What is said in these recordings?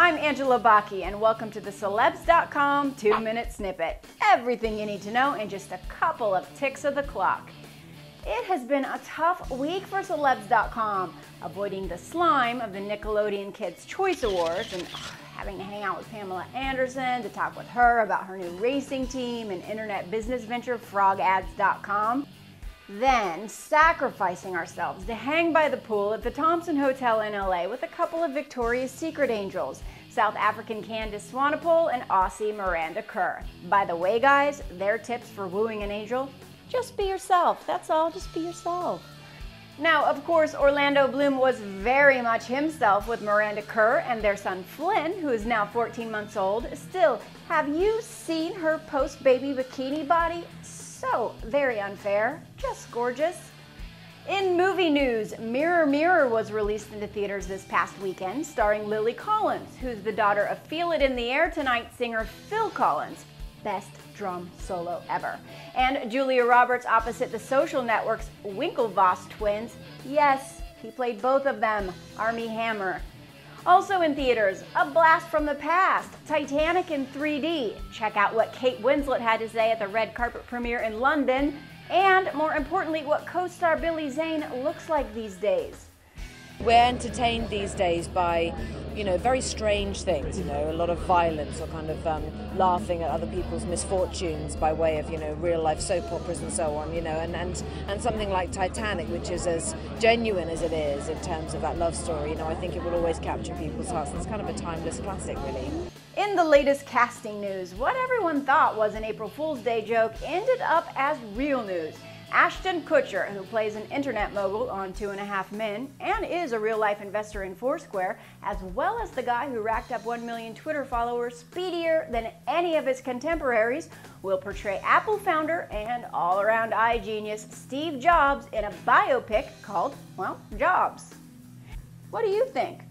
I'm Angela Bakke, and welcome to the Celebs.com two minute snippet. Everything you need to know in just a couple of ticks of the clock. It has been a tough week for Celebs.com, avoiding the slime of the Nickelodeon Kids' Choice Awards and ugh, having to hang out with Pamela Anderson to talk with her about her new racing team and internet business venture, FrogAds.com. Then sacrificing ourselves to hang by the pool at the Thompson Hotel in LA with a couple of Victoria's Secret angels, South African Candice Swanepoel and Aussie Miranda Kerr. By the way, guys, their tips for wooing an angel just be yourself. That's all, just be yourself. Now, of course, Orlando Bloom was very much himself with Miranda Kerr and their son Flynn, who is now 14 months old. Still, have you seen her post baby bikini body? So very unfair, just gorgeous. In movie news, Mirror Mirror was released into theaters this past weekend, starring Lily Collins, who's the daughter of Feel It in the Air Tonight singer Phil Collins. Best drum solo ever. And Julia Roberts opposite the social network's Winklevoss twins. Yes, he played both of them, Armie Hammer. Also in theaters, A Blast from the Past, Titanic in 3D. Check out what Kate Winslet had to say at the red carpet premiere in London, and more importantly, what co star Billy Zane looks like these days. We're entertained these days by, you know, very strange things, you know, a lot of violence or kind of um, laughing at other people's misfortunes by way of, you know, real life soap operas and so on, you know, and, and, and something like Titanic, which is as genuine as it is in terms of that love story, you know, I think it will always capture people's hearts. It's kind of a timeless classic, really. In the latest casting news, what everyone thought was an April Fool's Day joke ended up as real news. Ashton Kutcher, who plays an internet mogul on Two and a Half Men and is a real life investor in Foursquare, as well as the guy who racked up 1 million Twitter followers speedier than any of his contemporaries, will portray Apple founder and all around eye genius Steve Jobs in a biopic called, well, Jobs. What do you think?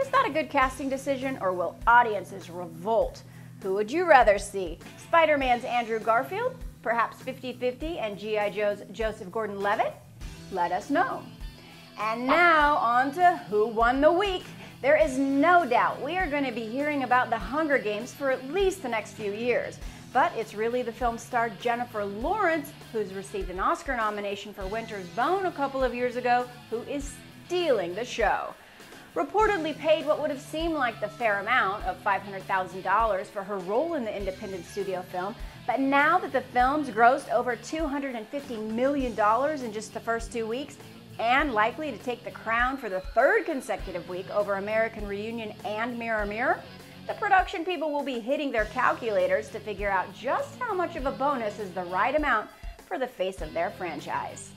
Is that a good casting decision or will audiences revolt? Who would you rather see? Spider Man's Andrew Garfield perhaps 50 50 and G.I. Joe's Joseph Gordon Levitt? Let us know. And now, on to Who Won the Week. There is no doubt we are going to be hearing about the Hunger Games for at least the next few years. But it's really the film star Jennifer Lawrence, who's received an Oscar nomination for Winter's Bone a couple of years ago, who is stealing the show. Reportedly paid what would have seemed like the fair amount of $500,000 for her role in the independent studio film, but now that the film's grossed over $250 million in just the first two weeks, and likely to take the crown for the third consecutive week over American Reunion and Mirror Mirror, the production people will be hitting their calculators to figure out just how much of a bonus is the right amount for the face of their franchise.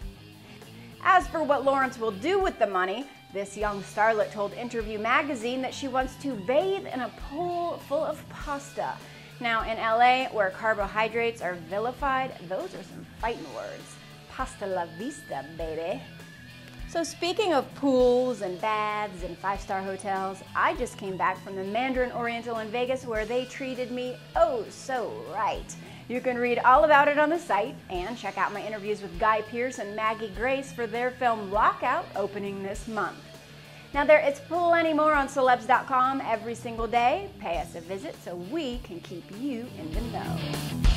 As for what Lawrence will do with the money, this young starlet told Interview magazine that she wants to bathe in a pool full of pasta now, in LA, where carbohydrates are vilified, those are some fighting words. Pasta la vista, baby. So, speaking of pools and baths and five star hotels, I just came back from the Mandarin Oriental in Vegas where they treated me oh so right. You can read all about it on the site and check out my interviews with Guy Pearce and Maggie Grace for their film Lockout opening this month. Now there is plenty more on celebs.com every single day. Pay us a visit so we can keep you in the know.